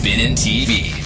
Spinning TV.